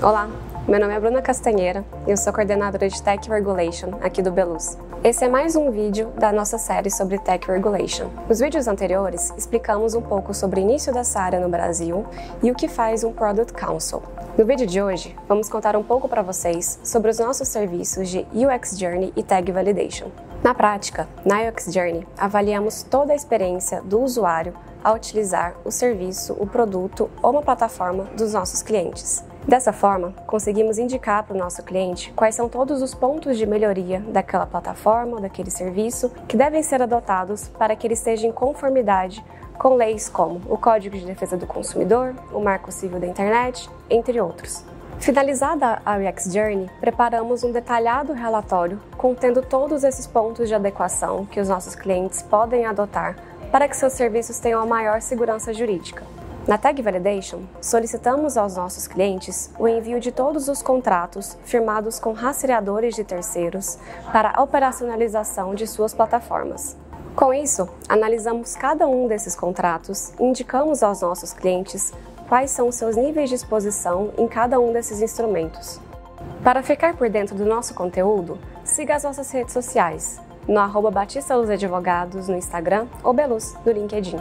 Olá, meu nome é Bruna Castanheira e eu sou coordenadora de Tech Regulation aqui do Beluz. Esse é mais um vídeo da nossa série sobre Tech Regulation. Nos vídeos anteriores, explicamos um pouco sobre o início dessa área no Brasil e o que faz um Product Council. No vídeo de hoje, vamos contar um pouco para vocês sobre os nossos serviços de UX Journey e Tag Validation. Na prática, na UX Journey, avaliamos toda a experiência do usuário ao utilizar o serviço, o produto ou uma plataforma dos nossos clientes. Dessa forma, conseguimos indicar para o nosso cliente quais são todos os pontos de melhoria daquela plataforma, daquele serviço, que devem ser adotados para que ele esteja em conformidade com leis como o Código de Defesa do Consumidor, o Marco Civil da Internet, entre outros. Finalizada a UX Journey, preparamos um detalhado relatório contendo todos esses pontos de adequação que os nossos clientes podem adotar para que seus serviços tenham a maior segurança jurídica. Na Tag Validation, solicitamos aos nossos clientes o envio de todos os contratos firmados com rastreadores de terceiros para a operacionalização de suas plataformas. Com isso, analisamos cada um desses contratos e indicamos aos nossos clientes quais são os seus níveis de exposição em cada um desses instrumentos. Para ficar por dentro do nosso conteúdo, siga as nossas redes sociais no arroba Batista Advogados no Instagram ou Beluz no LinkedIn.